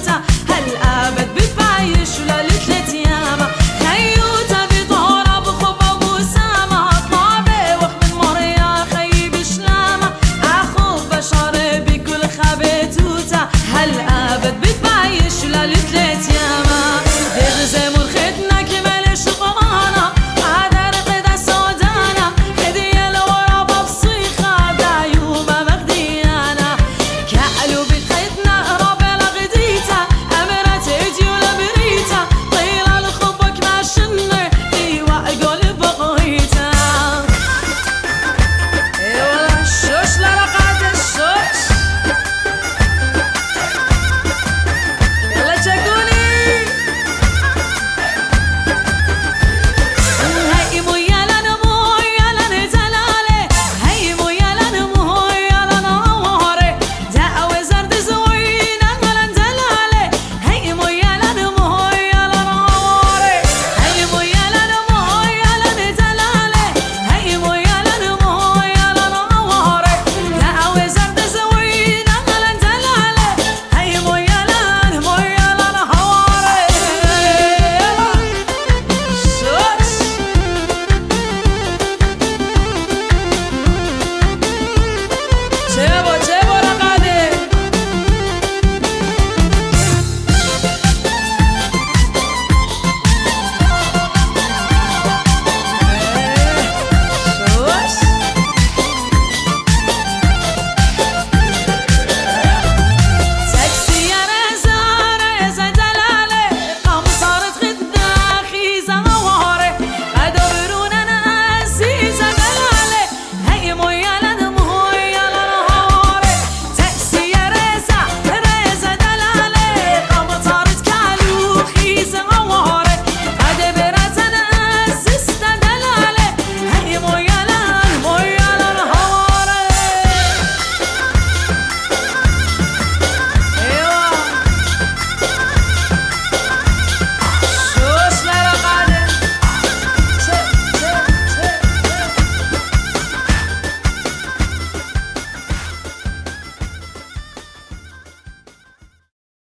여자